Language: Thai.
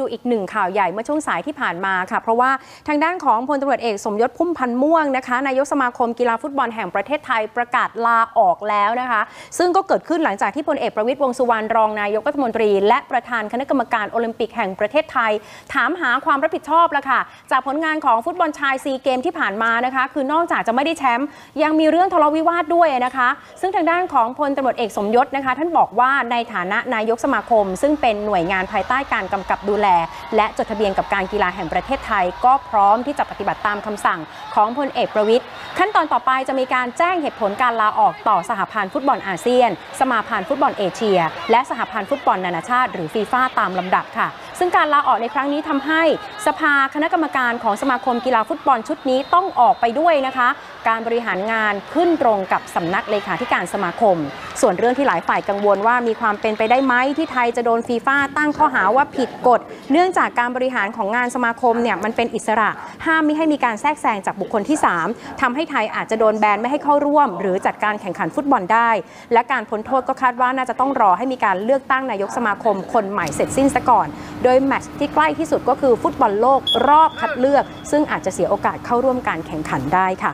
ดูอีกหนึ่งข่าวใหญ่เมื่อช่วงสายที่ผ่านมาค่ะ เพราะว่าทางด้านของพลตำรวจเอกสมยศพุ่มพันธ์ม่วงนะคะนายกสมาคมกีฬาฟุตบอลแห่งประเทศไทยประกาศลาออกแล้วนะคะ ซึ่งก็เกิดขึ้นหลังจากที่พลเอกประวิตยวงสุวรรณรองนายกรัฐมนตรี และประธานคณะกรรมการโอลิมปิกแห่งประเทศไทย ถามหาความรับผิดชอบแล้วค่ะ จากผลงานของฟุตบอลชายซีเกมที่ผ่านมานะคะ คือนอกจากจะไม่ได้แชมป์ยังมีเรื่องทะเลาะวิวาทด้วยนะคะ ซึ่งทางด้านของพลตำรวจเอกสมยศนะคะ ท่านบอกว่าในฐานะนายกสมาคม ซึ่งเป็นหน่วยงานภายใต้การกำกับดูแลและจดทะเบียนกับการกีฬาแห่งประเทศไทย ก็พร้อมที่จะปฏิบัติตามคำสั่งของพลเอกประวิตรขั้นตอนต่อไปจะมีการแจ้งเหตุผลการลาออกต่อสหพันธ์ฟุตบอลอาเซียน สมาพันธ์ฟุตบอลเอเชีย และสหพันธ์ฟุตบอลนานาชาติ หรือฟีฟ่าตามลำดับค่ะ ซึ่งการลาออกในครั้งนี้ทำให้สภาคณะกรรมการของสมาคมกีฬาฟุตบอลชุดนี้ต้องออกไปด้วยนะคะ การบริหารงานขึ้นตรงกับสำนักเลขาธิการสมาคม ส่วนเรื่องที่หลายฝ่ายกังวลว่ามีความเป็นไปได้ไหมที่ไทยจะโดนฟีฟ่าตั้งข้อหาว่าผิดกฎ เนื่องจากการบริหารของงานสมาคมเนี่ยมันเป็นอิสระ ห้ามไม่ให้มีการแทรกแซงจากบุคคลที่ 3ทำให้ไทยอาจจะโดนแบนไม่ให้เข้าร่วม หรือจัดการแข่งขันฟุตบอลได้ และการพ้นโทษก็คาดว่าน่าจะต้องรอให้มีการเลือกตั้งนายกสมาคมคนใหม่เสร็จสิ้นซะก่อน โดยแมตช์ที่ใกล้ที่สุดก็คือฟุตบอลโลกรอบคัดเลือก ซึ่งอาจจะเสียโอกาสเข้าร่วมการแข่งขันได้ค่ะ